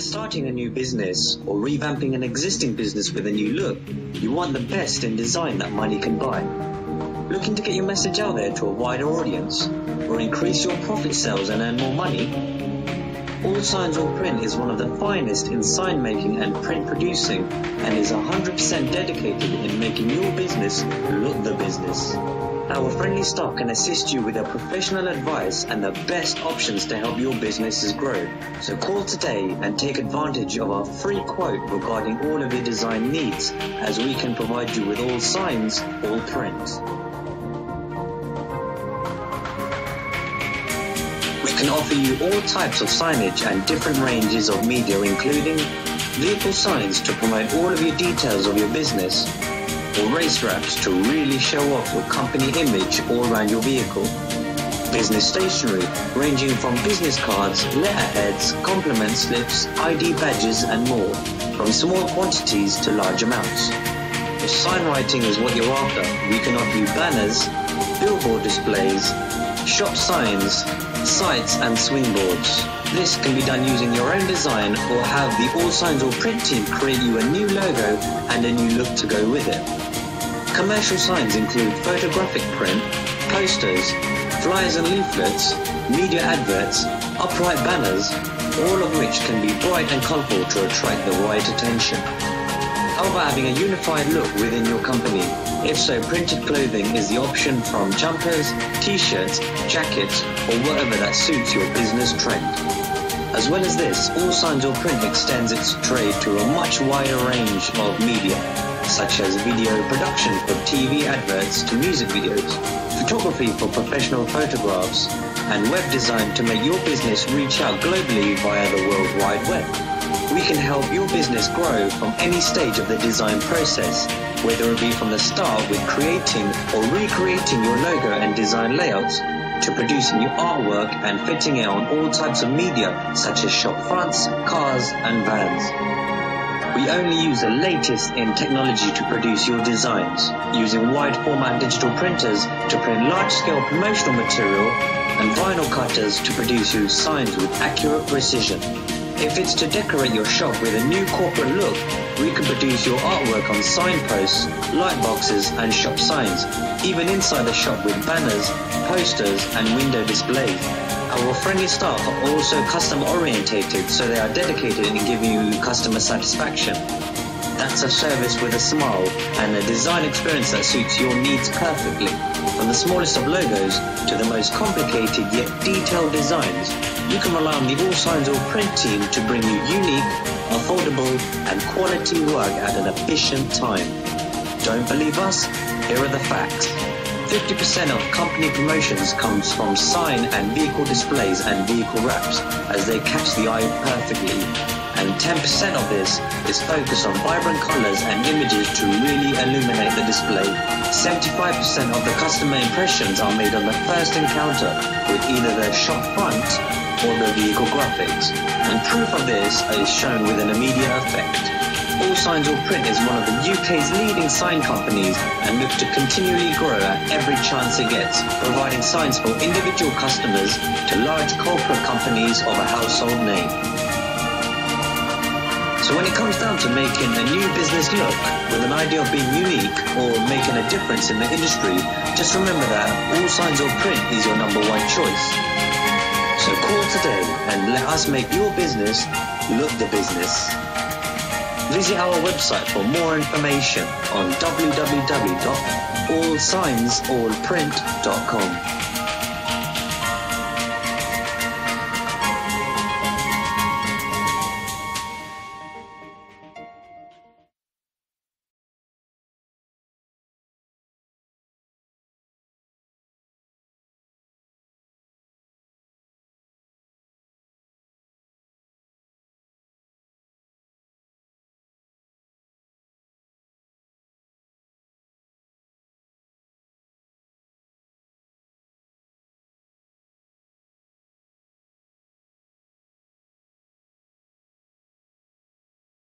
starting a new business or revamping an existing business with a new look, you want the best in design that money can buy. Looking to get your message out there to a wider audience or increase your profit sales and earn more money? All Signs All Print is one of the finest in sign making and print producing and is 100% dedicated in making your business look the business. Our friendly staff can assist you with their professional advice and the best options to help your businesses grow. So call today and take advantage of our free quote regarding all of your design needs as we can provide you with all signs, all print. We can offer you all types of signage and different ranges of media including vehicle signs to promote all of your details of your business or race wraps to really show off your company image all around your vehicle. Business stationery, ranging from business cards, letterheads, compliment slips, ID badges and more, from small quantities to large amounts. If sign writing is what you're after, we can offer you banners, billboard displays, shop signs, sites and swingboards. This can be done using your own design or have the All Signs All Print team create you a new logo and a new look to go with it. Commercial signs include photographic print, posters, flyers and leaflets, media adverts, upright banners, all of which can be bright and colourful to attract the right attention. How about having a unified look within your company? If so, printed clothing is the option from jumpers, t-shirts, jackets, or whatever that suits your business trend. As well as this, All Signs All Print extends its trade to a much wider range of media, such as video production for TV adverts to music videos, photography for professional photographs, and web design to make your business reach out globally via the World Wide Web. We can help your business grow from any stage of the design process, whether it be from the start with creating or recreating your logo and design layouts, to producing your artwork and fitting it on all types of media such as shop fronts, cars and vans. We only use the latest in technology to produce your designs, using wide format digital printers to print large scale promotional material and vinyl cutters to produce your signs with accurate precision. If it's to decorate your shop with a new corporate look, we can produce your artwork on signposts, light boxes and shop signs, even inside the shop with banners, posters and window displays. Our friendly staff are also custom orientated, so they are dedicated in giving you customer satisfaction. That's a service with a smile and a design experience that suits your needs perfectly. From the smallest of logos to the most complicated yet detailed designs, you can rely on the All Signs All Print team to bring you unique, and quality work at an efficient time. Don't believe us? Here are the facts. 50% of company promotions comes from sign and vehicle displays and vehicle wraps as they catch the eye perfectly. And 10% of this is focused on vibrant colors and images to really illuminate the display. 75% of the customer impressions are made on the first encounter with either the shop front the vehicle graphics. And proof of this is shown with an immediate effect. All Signs All Print is one of the UK's leading sign companies and looks to continually grow at every chance it gets, providing signs for individual customers to large corporate companies of a household name. So when it comes down to making a new business look with an idea of being unique or making a difference in the industry, just remember that All Signs All Print is your number one choice. So call today and let us make your business look the business. Visit our website for more information on www.allsignsallprint.com.